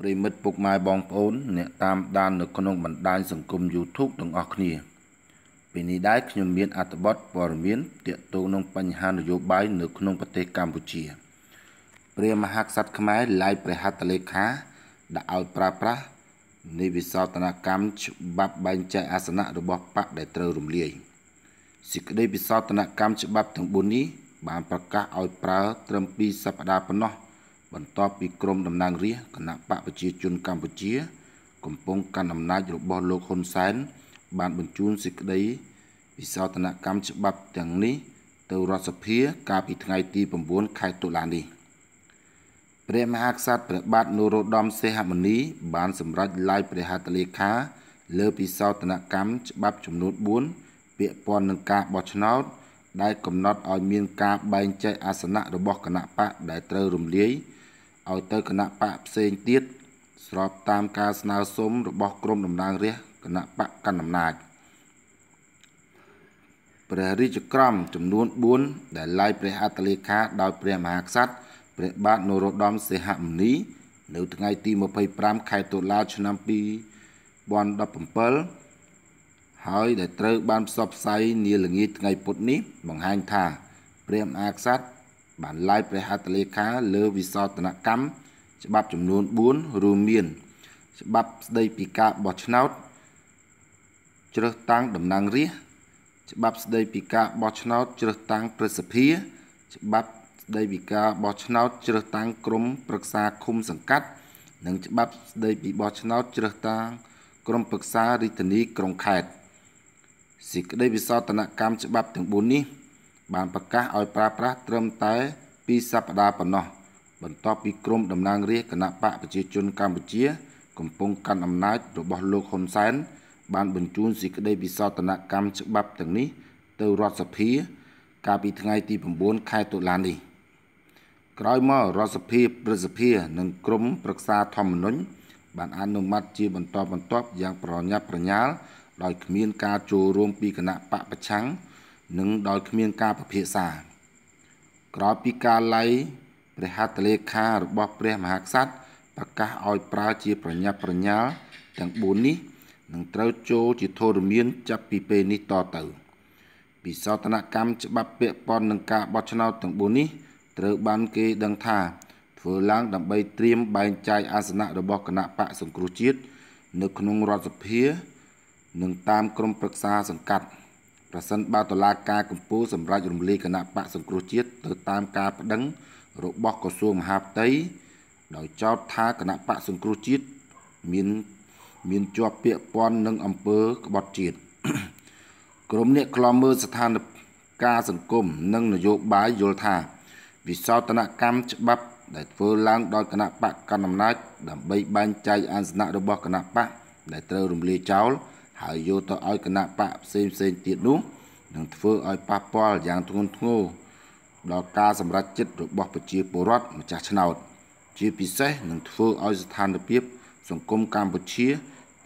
ប្រិមិត្តពុកម៉ែបងប្អូនអ្នកតាមដាននៅក្នុងបណ្ដាញសង្គម YouTube ទាំងអស់គ្នាពេលនេះដែរខ្ញុំមានអត្ថបទព័ត៌មានទាក់ទងនឹងបញ្ហានយោបាយនៅក្នុងប្រទេសកម្ពុជាព្រះមហាក្សត្រខ្មែរឡាយព្រះហត្ថលេខាដាក់ឲ្យប្រើប្រាស់នៃវិសោធនកម្មច្បាប់បែងចែកអាសនៈរបស់បកដែលត្រូវរំលាយសេចក្តីវិសោធនកម្មច្បាប់ទាំង4នេះបានប្រកាសឲ្យប្រើត្រឹម2សប្តាហ៍ប៉ុណ្ណោះ បន្ទាប់ពីក្រមតំណាងរាស្ត្រគណៈបកប្រជាជនកម្ពុជា កំពុងកាន់អំណាចរបស់លោកហ៊ុនសែនបានបញ្ជូនសេចក្តីវិសោធនកម្មច្បាប់ទាំងនេះទៅរដ្ឋសភាកាលពីថ្ងៃទី9ខែតុលានេះព្រះមហាក្សត្រព្រះបាទនរោត្តមសីហមុនី បានសម្រេចឡាយព្រះហត្ថលេខាលើពិសោធនកម្មច្បាប់ចំនួន4ពាក់ព័ន្ធនឹងការបោះឆ្នោតដែលកំណត់ឲ្យមានការបែងចែកអាសនៈរបស់គណៈបកដែលត្រូវរំលាយ ឲ្យទៅគណៈបកផ្សេងទៀតស្របតាមការស្នើសុំរបស់ក្រមតំណាងរាស្ត្រគណៈបកកណ្ដាលអំណាចព្រះរាជក្រមចំនួន4ដែលឡាយព្រះអត្តលេខាដោយព្រះមហាក្សត្រព្រះបាទនរោត្តមសីហមុនី នៅថ្ងៃទី25ខែតុលាឆ្នាំ2017ហើយដែលត្រូវបានផ្សព្វផ្សាយនាល្ងាចថ្ងៃពុធនេះបង្ហាញថា ព្រះមហាក្សត្រ បានឡាយព្រះហត្ថលេខាលើវិសោធនកម្មច្បាប់ចំនួន4រួមមាន ច្បាប់ស្តីពីការបោះឆ្នោតជ្រើសតាំងតំណាងរាស្ត្រច្បាប់ស្តីពីការបោះឆ្នោតជ្រើសតាំងប្រសិទ្ធិច្បាប់ស្តីពីការបោះឆ្នោតជ្រើសតាំងក្រុមប្រឹក្សាឃុំសង្កាត់ និងច្បាប់ស្តីពីបោះឆ្នោតជ្រើសតាំងក្រុមប្រឹក្សារាជធានីក្រុងខេត្តសេចក្តីវិសោធនកម្មច្បាប់ទាំង4នេះ បានប្រកាសឲ្យប្រើប្រាស់ត្រឹមតែ2សប្តាហ៍ប៉ុណ្ណោះបន្ទាប់ពីក្រមតំណាងរាស្ត្រគណៈបកប្រជាជនកម្ពុជា កំពុងកាន់អំណាចរបស់លោកហ៊ុនសែនបានបញ្ជូនសេចក្តីពិសោធនកម្មច្បាប់ទាំងនេះ ទៅរដ្ឋសភា កាលពីថ្ងៃទី9ខែតុលានេះក្រោយមករដ្ឋសភាព្រឹទ្ធសភានិងក្រមប្រឹក្សាធម្មនុញ្ញបានអនុម័តជាបន្តបន្ទាប់យ៉ាងប្រញាប់ប្រញាល់ដោយគ្មានការចូលរួមពីគណៈបកប្រឆាំង និងដោយគ្មានការពិភាក្សាក្រោយពីការឡៃព្រះហត្ថលេខារបស់ព្រះមហាក្សត្រប្រកាសឲ្យប្រើជាប្រញាប់ប្រញាល់ទាំង4នេះនឹងត្រូវចូលជាធរមានចាប់ពីពេលនេះតទៅពិសោធនកម្មច្បាប់ពាក់ព័ន្ធនឹងការបោះឆ្នោតទាំង4នេះត្រូវបានគេដឹងថាធ្វើឡើងដើម្បីត្រៀមបែងចែកអាសនៈរបស់គណៈបកសង្គ្រោះជាតិនៅក្នុងរដ្ឋសភា និងតាមក្រមប្រឹក្សាសង្កាត់ ប្រសិនបើតុលាការកំពូលសម្រាប់រំលាយគណៈបកសង្គ្រោះជាតិទៅតាមការប្តឹងរបស់ក្រសួងមហាផ្ទៃដោយចោទថាគណៈបកសង្គ្រោះជាតិមានមានជាប់ពាក់ព័ន្ធនឹងអំពើក្បត់ជាតិក្រមអ្នកខ្លំមើលស្ថានភាពសង្គមនិងនយោបាយយល់ថាវិសោធនកម្មច្បាប់ដែលធ្វើឡើងដោយគណៈបកកណ្ដាលអំណាចដើម្បីបែងចែកអាសនៈរបស់គណៈបកដែលត្រូវរំលាយចោល ហើយយកទៅឲ្យគណៈបកផ្សេងផ្សេងទៀតនោះនឹងធ្វើឲ្យប៉ះពាល់យ៉ាងធ្ងន់ធ្ងរដល់ការសម្រេចចិត្តរបស់ប្រជាពលរដ្ឋម្ចាស់ឆ្នោត ជាពិសេសនឹងធ្វើឲ្យស្ថានភាព សង្គមកម្ពុជា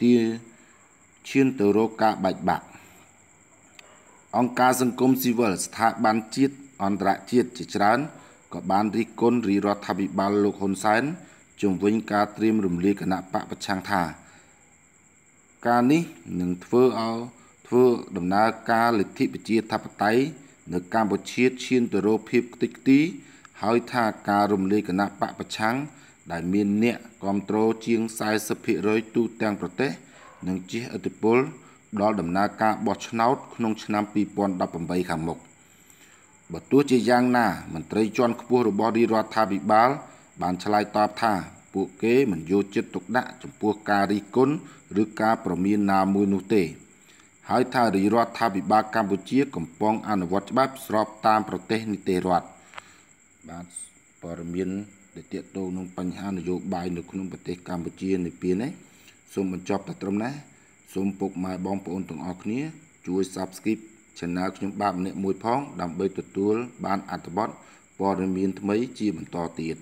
ទាឈានទៅរកការបែកបាក់អង្គការសង្គមស៊ីវិលស្ថាប័នជាតិអន្តរជាតិជាច្រើនក៏បានរិះគន់រាជរដ្ឋាភិបាលលោកហ៊ុនសែនជំវិញការត្រៀមរំលាយគណៈបកប្រឆាំងថា ការនេះនឹងធ្វើឲ្យធ្វើដំណើរការលទ្ធិប្រជាធិបតេយ្យនៅកម្ពុជាឈានទៅរកភាពខ្ទេចខ្ទីហើយថាការរំលាយគណៈបកប្រឆាំងដែលមានអ្នកគ្រប់គ្រងជាង40%ទូទាំងប្រទេសនឹងជះឥទ្ធិពលដល់ដំណើរការបោះឆ្នោតក្នុងឆ្នាំ2018ខាងមុខបើទោះជាយ៉ាងណាមន្ត្រីជាន់ខ្ពស់របស់រាជរដ្ឋាភិបាលបានឆ្លើយតបថា ពួកគេមិនយកចិត្តទុកដាក់ចំពោះការរិះគន់ឬការប្រមានណាមួយនោះទេ ហើយថារាជរដ្ឋាភិបាលកម្ពុជាកំពុងអនុវត្តច្បាប់ស្របតាមប្រទេសនីតិរដ្ឋបាទព័ត៌មានដែលទាក់ទងនឹងបញ្ហានយោបាយនៅក្នុងប្រទេសកម្ពុជានៅពេលនេះសូមបញ្ចប់តែត្រឹមនេះសូមពុកម៉ែបងប្អូនទាំងអស់គ្នា ជួយ Subscribe Channel ខ្ញុំបាទម្នាក់មួយផង ដើម្បីទទួលបានអត្ថបទព័ត៌មានថ្មីជាបន្តទៀត